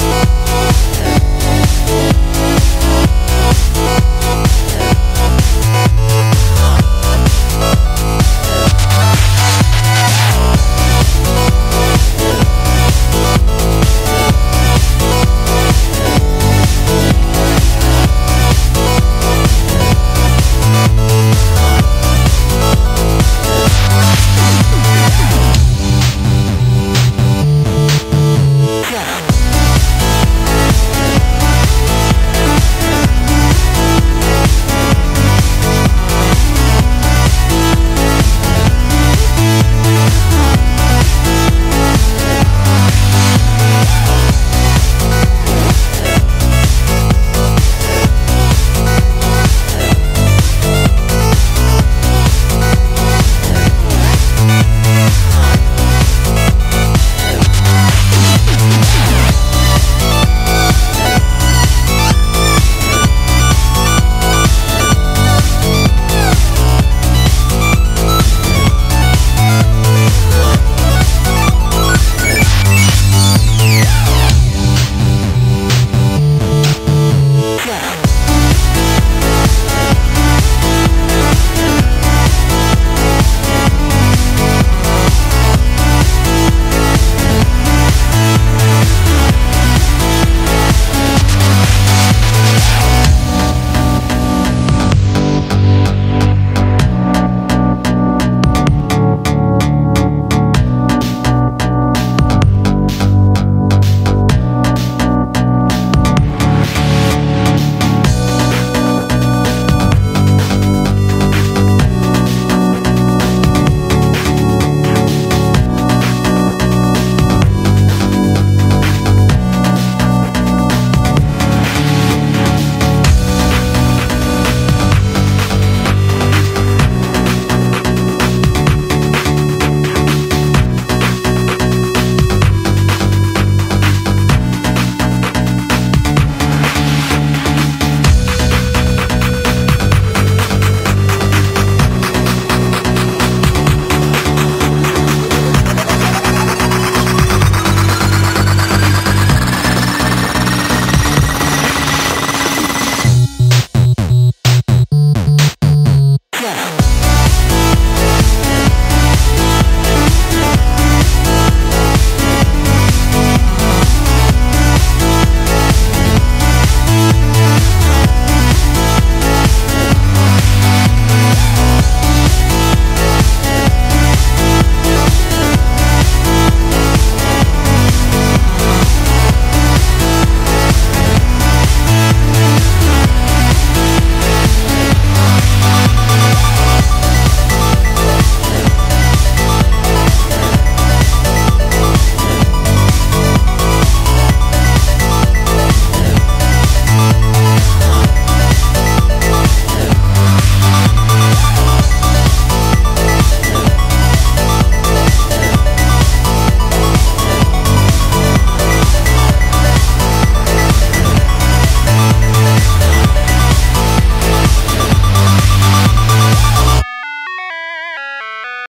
We'll